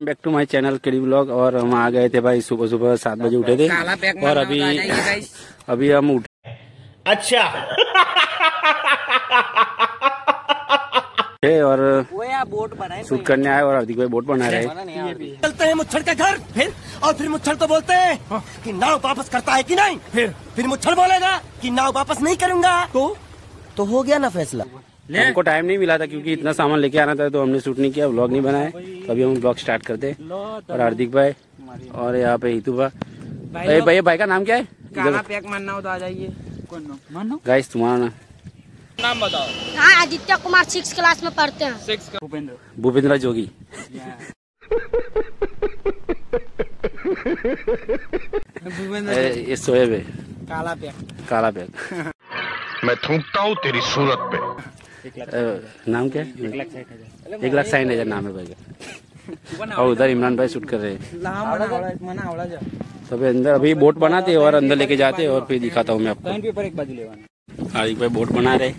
Back to my channel KD blog और हम आ गए थे भाई सुबह सुबह सात बजे उठे थे। और अभी अभी हम उठे अच्छा। और वो बोट बनाए शूट करने आए और हार्दिक भाई बोट बना रहे। चलते हैं मुच्छड़ के घर फिर और फिर मुच्छड़ तो बोलते हैं। कि नाव वापस करता है कि नहीं? फिर? फिर मुच्छड़ बोलेगा कि नाव वापस नहीं करूँगा। तो? तो हो गया ना फैसला। हमको टाइम नहीं मिला था क्योंकि इतना सामान लेके आना था तो हमने शूट नहीं किया ब्लॉग नहीं बनाया। तो अभी हम ब्लॉग स्टार्ट करते। हैं और हार्दिक भाई और यहाँ पे हितू भाई भाई भाई का नाम क्या है? पैक मारना हो तो आ जाइए। मानो। गाइस तुम्हारा नाम? नाम बताओ। हाँ आदित्य कुमार सिक्स क्लास में पढ़ते हैं। सिक्स भूपेंद्र। भूपेंद्र जोगी। ये सोएब है काला पैक। काला बैग मैं थूकता हूँ तेरी सूरत पे। नाम क्या? है एक लाख साठ हज़ार नाम है भाई। का और उधर इमरान भाई शूट कर रहे हैं। तो अंदर अभी बोट बनाते और अंदर लेके जाते और फिर दिखाता हूँ मैं आपको। एक हार्दिक भाई बोट बना रहे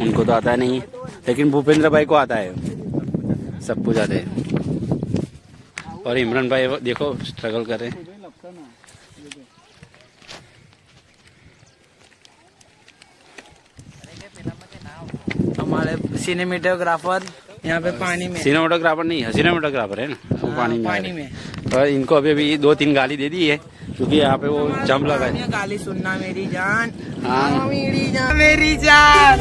उनको तो आता नहीं है। लेकिन भूपेंद्र भाई को आता है। सब कुछ आते है। और इमरान भाई देखो स्ट्रगल कर रहे हैं। हमारे सिनेमेटोग्राफर यहाँ पे पानी में। सिनेमाटोग्राफर नहीं है सिनेमाटोग्राफर है ना? वो हाँ, पानी में पानी में। और इनको अभी अभी दो तीन गाली दे दी है क्योंकि यहाँ पे वो जम लगा है। गाली सुनना मेरी जान। हाँ। मेरी जान मेरी जान।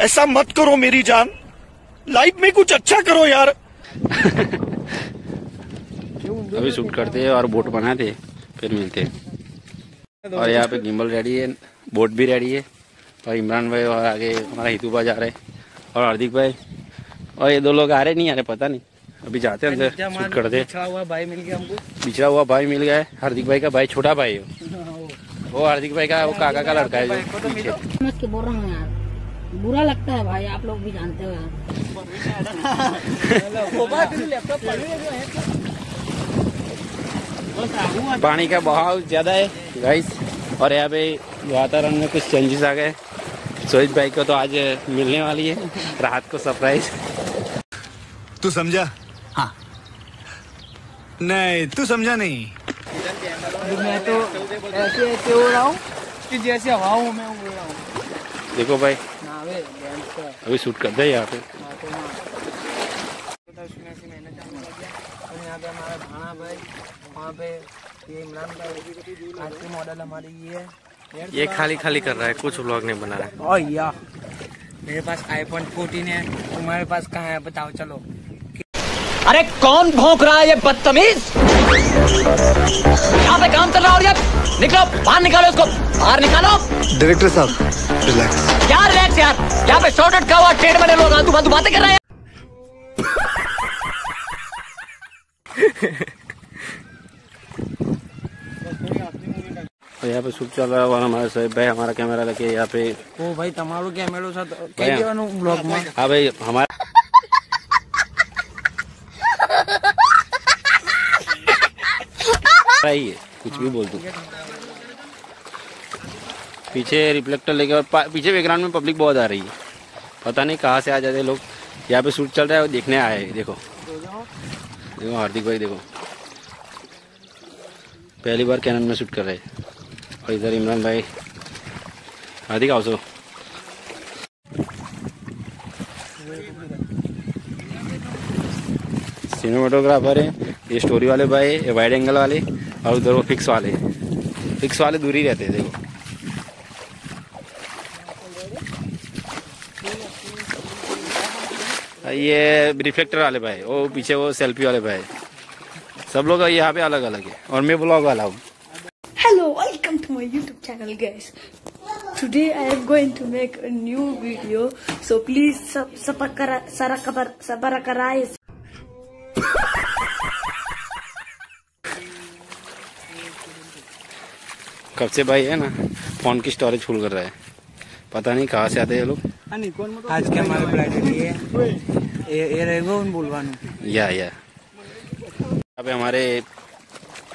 ऐसा मत करो मेरी जान। लाइफ में कुछ अच्छा करो यार। अभी शूट करते हैं और बोट बनाते हैं, फिर मिलते हैं। और यहाँ पे गिम्बल रेडी है बोट भी रेडी है। और इमरान भाई और आगे हमारा हितूबा जा रहे और हार्दिक भाई। और ये दो लोग आ रहे नहीं आ रहे पता नहीं। अभी जाते हैं अंदर। शूट करते हैं। पिछड़ा हुआ भाई मिल गया हमको। बिछड़ा हुआ भाई मिल गया है। हार्दिक भाई का भाई छोटा भाई है। वो। हार्दिक भाई का वो काका का लड़का है जो पीछे। बोल रहा हूँ यार। बुरा लगता है भाई आप लोग भी जानते हो यार। पानी का बहाव ज़्यादा है गाइस और यहाँ पे वातावरण में कुछ चेंजेस आ गए। सोहित भाई को तो आज मिलने वाली है। रात को सरप्राइज़ तू समझा? हाँ। नहीं तू समझा नहीं। मैं तो ऐसे ऐसे हो रहा हूँ कि जैसे हवा हूँ मैं उड़ रहा हूँ। देखो भाई। अभी शूट करते हैं यहाँ पे। हाँ, तो तो यहाँ पे हमारा भाना भाई वहाँ पे ये इमरान भाई आज की मॉडल हमारी ये है। ये खाली खाली कर रहा है कुछ व्लॉग नहीं बना रहा है। या। मेरे पास आईफोन 14 है तुम्हारे पास कहाँ है बताओ चलो। अरे कौन भौंक रहा है ये बदतमीज? यहाँ पे काम चल रहा है और निकलो बाहर निकालो इसको बाहर निकालो। डायरेक्टर साहब रिलैक्स क्या रिलैक्स यार? यहाँ पे शॉर्ट का हुआ ट्रेड बने लोग आतू बातें कर रहे हैं। और यहाँ पे शूट चल रहा है और हमारे सोहित भाई हमारा कैमरा लेके यहाँ पे ओ भाई તમારું કેમેરો છે તો કહી દેવાનું બ્લોગમાં हाँ भाई हमारा ही है कुछ भी बोल दू पीछे रिफ्लेक्टर लेके और पा- पीछे बैकग्राउंड में पब्लिक बहुत आ रही है पता नहीं कहाँ से आ जाते हैं लोग यहाँ पे शूट चल रहा है वो देखने आए हैं देखो देखो हार्दिक भाई देखो पहली बार कैनन में शूट कर रहे हैं और इधर इमरान भाई। हार्दिक का सिनेमाटोग्राफर है, ये स्टोरी वाले भाई, ये वाइड एंगल वाले, और उधर वो फिक्स वाले। फिक्स वाले दूर रहते हैं, देखो। ये रिफ्लेक्टर वाले भाई, वो पीछे वो सेल्फी वाले भाई। सब लोग यहाँ पे अलग अलग है, और मैं ब्लॉग वाला हूँ। Channel, guys. Today I am going to make a new video, so please sub subscribe, subscribe. कब से भाई है ना? फ़ोन की स्टोरेज फुल कर रहा है। पता नहीं कहाँ से आते हैं लोग। आज के हमारे ये ये ये रहेगा उन बोलवानू या या। यहाँ पे हमारे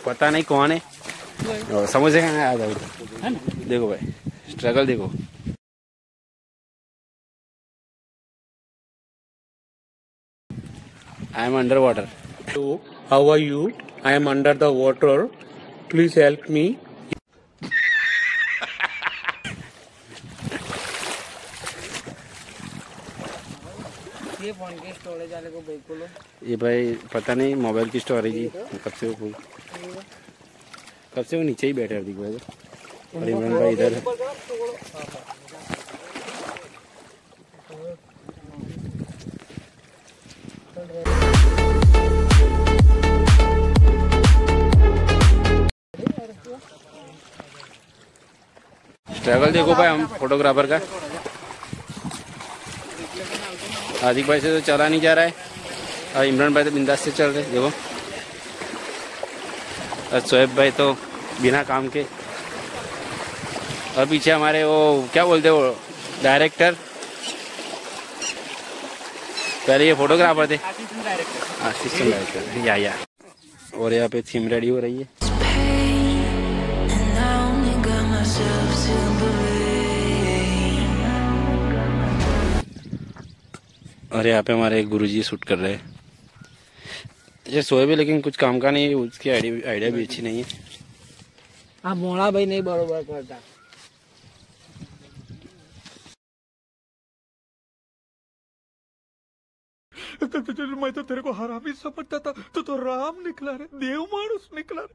पता नहीं कौन है। और समोसे खाने आया था उधर। देखो भाई स्ट्रगल देखो I am under water How are you? I am under the water. Please help me. ये फ़ोन के स्टोरेज वाले को भाई ये भाई पता नहीं मोबाइल की स्टोरेज ही कब से वो फुल कब से वो नीचे ही बैठे हार्दिक भाई? तो। और इमरान भाई इधर। है स्ट्रगल देखो भाई हम फोटोग्राफर का। हार्दिक भाई से तो चला नहीं जा रहा है। और इमरान भाई तो बिंदास से चल रहे देखो। और शोएब भाई तो बिना काम के। और पीछे हमारे वो क्या बोलते वो डायरेक्टर पहले ये फोटोग्राफर थे। असिस्टेंट डायरेक्टर या या। और यहाँ पे थीम रेडी हो रही है। और यहाँ पे हमारे गुरुजी शूट कर रहे हैं। ये सोए भी लेकिन कुछ काम का नहीं है उसकी आइडिया आइडिया भी अच्छी नहीं है આ મોળા ભાઈ નહીં બરોબર કરતા मैं तो तेरे को हरामी समझता था तू तो राम निकला रे देव मानुस निकला रे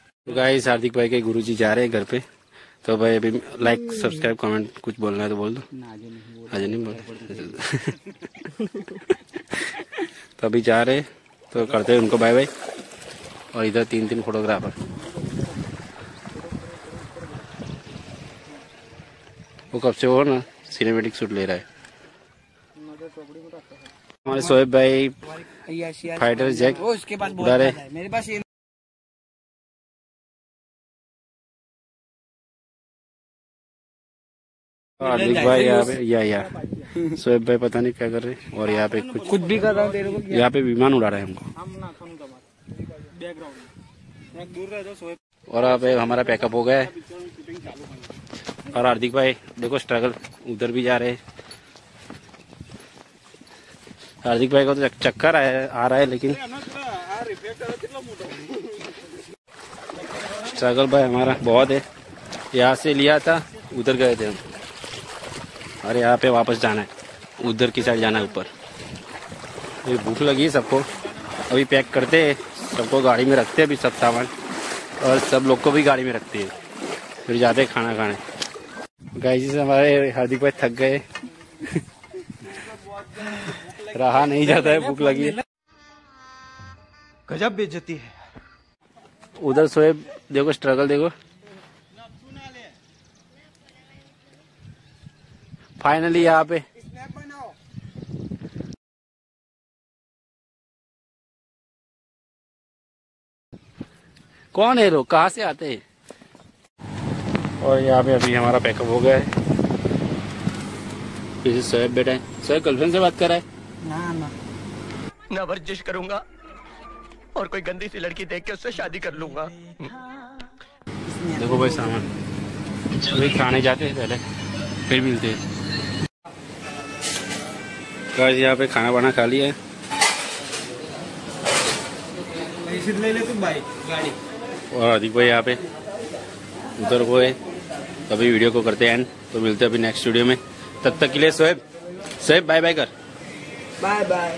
तो गाइस हार्दिक भाई के गुरुजी जा रहे हैं घर पे। तो भाई अभी लाइक सब्सक्राइब कमेंट कुछ बोलना है तो बोल दो। आज नहीं बोल तो अभी जा रहे तो करते हैं उनको बाय बाय और इधर तीन तीन फोटोग्राफर वो कब से वो ना सिनेमेटिक शूट ले रहा है। हमारे सोहेब भाई फाइटर जैक उसके है। है। मेरे पास हार्दिक भाई यहाँ पे या या। सोहेब भाई पता नहीं क्या कर रहे और यहाँ पे कुछ कुछ भी कर रहा हूँ यहाँ पे विमान उड़ा रहे हैं हमको। सोए और पे हमारा पैकअप हो गया है। और हार्दिक भाई देखो स्ट्रगल उधर भी जा रहे हैं। हार्दिक भाई को तो चक्कर आया- आ रहा है लेकिन स्ट्रगल भाई हमारा बहुत है। यहाँ से लिया था उधर गए थे हम। और यहाँ पे वापस जाना है। उधर की साइड जाना है ऊपर। ये भूख लगी है सबको। अभी पैक करते हैं। सबको गाड़ी में रखते हैं अभी सब सामान। और सब लोग को भी गाड़ी में रखते हैं। फिर जाते हैं खाना खाने। गाय जी से हमारे हार्दिक भाई थक गए। रहा नहीं जाता है भूख लगी गजब बेइज्जती है। उधर सोए देखो स्ट्रगल देखो। फाइनली यहाँ पे। कौन है लोग कहाँ से आते हैं? और यहाँ पे अभी हमारा पैकअप हो गया है। पीछे सोएब बैठा है। सोएब गर्लफ्रेंड से बात कर रहा है? ना ना। ना वर्जिश करूँगा और कोई गंदी सी लड़की देख के उससे शादी कर लूँगा। देखो भाई सामान। अभी खाने जाते हैं पहले फिर मिलते हैं। गाइस यहाँ पे खाना वाना खा लिया है। ले ले तू गाड़ी। और अधिक भाई यहाँ पे उधर वो है तभी अभी वीडियो को करते हैं एंड तो मिलते हैं अभी नेक्स्ट वीडियो में। तब तक के लिए सोहेब सोहेब बाय बाय कर। Bye bye